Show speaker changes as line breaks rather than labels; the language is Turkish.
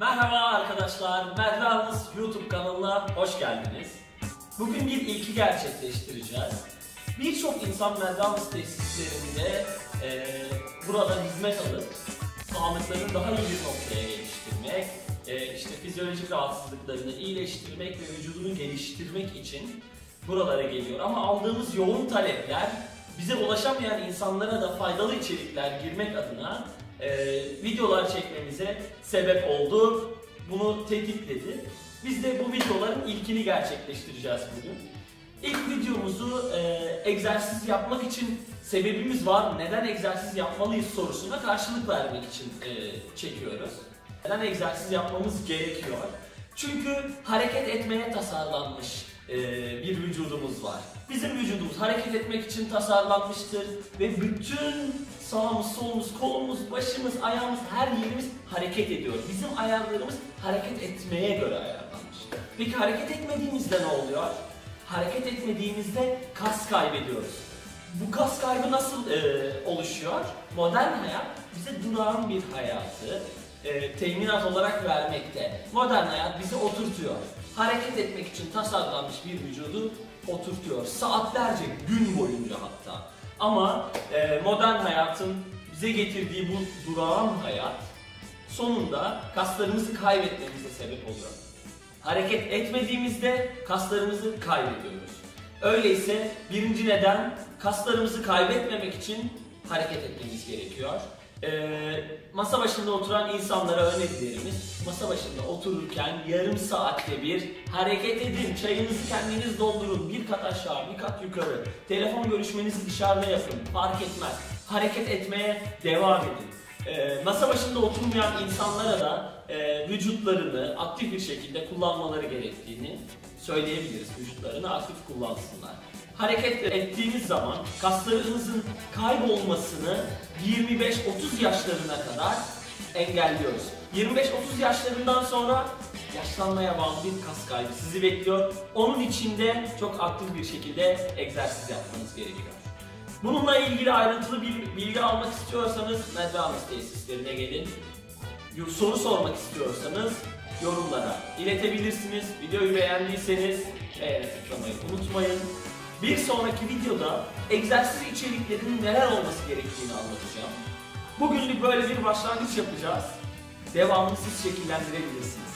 Merhaba arkadaşlar, Merdanız YouTube kanalına hoş geldiniz. Bugün bir ilki gerçekleştireceğiz. Birçok insan Merdanız tesislerinde e, burada hizmet alıp sağlıklarını daha iyi bir noktaya geliştirmek, e, işte fizyolojik rahatsızlıklarını iyileştirmek ve vücudunu geliştirmek için buralara geliyor. Ama aldığımız yoğun talepler bize ulaşamayan insanlara da faydalı içerikler girmek adına e, videolar çekmemize sebep oldu. Bunu tetikledi. Biz de bu videoların ilkini gerçekleştireceğiz bugün. İlk videomuzu e, egzersiz yapmak için sebebimiz var mı? Neden egzersiz yapmalıyız sorusuna karşılık vermek için e, çekiyoruz. Neden egzersiz yapmamız gerekiyor? Çünkü hareket etmeye tasarlanmış e, bir vücudumuz var. Bizim vücudumuz hareket etmek için tasarlanmıştır ve bütün sağımız, solumuz, kolumuz, başımız, ayağımız, her yerimiz hareket ediyor. Bizim ayarlarımız hareket etmeye göre ayarlanmış. Peki hareket etmediğimizde ne oluyor? Hareket etmediğimizde kas kaybediyoruz. Bu kas kaybı nasıl e, oluşuyor? Modern hayat bize durağan bir hayatı e, teminat olarak vermekte. Modern hayat bizi oturtuyor. Hareket etmek için tasarlanmış bir vücudu oturtuyor. Saatlerce, gün boyunca hatta. Ama e, modern hayatın bize getirdiği bu durağan hayat sonunda kaslarımızı kaybetmemize sebep oluyor. Hareket etmediğimizde kaslarımızı kaybediyoruz. Öyleyse birinci neden kaslarımızı kaybetmemek için hareket etmemiz gerekiyor. Ee, masa başında oturan insanlara önerilerimiz masa başında otururken yarım saatte bir hareket edin, çayınızı kendiniz doldurun, bir kat aşağı, bir kat yukarı, telefon görüşmenizi dışarıda yapın, fark etmez. Hareket etmeye devam edin. Ee, masa başında oturmayan insanlara da e, vücutlarını aktif bir şekilde kullanmaları gerektiğini söyleyebiliriz. Vücutlarını aktif kullansınlar. Hareket ettiğimiz zaman kaslarımızın kaybolmasını 25-30 yaşlarına kadar engelliyoruz. 25-30 yaşlarından sonra yaşlanmaya bağlı bir kas kaybı sizi bekliyor. Onun için de çok aktif bir şekilde egzersiz yapmanız gerekiyor. Bununla ilgili ayrıntılı bir bilgi almak istiyorsanız Medveanız tesislerine gelin. Soru sormak istiyorsanız yorumlara iletebilirsiniz. Videoyu beğendiyseniz beğene tıklamayı unutmayın. Bir sonraki videoda egzersiz içeriklerinin neler olması gerektiğini anlatacağım. Bugünlük böyle bir başlangıç yapacağız. Devamını siz şekillendirebilirsiniz.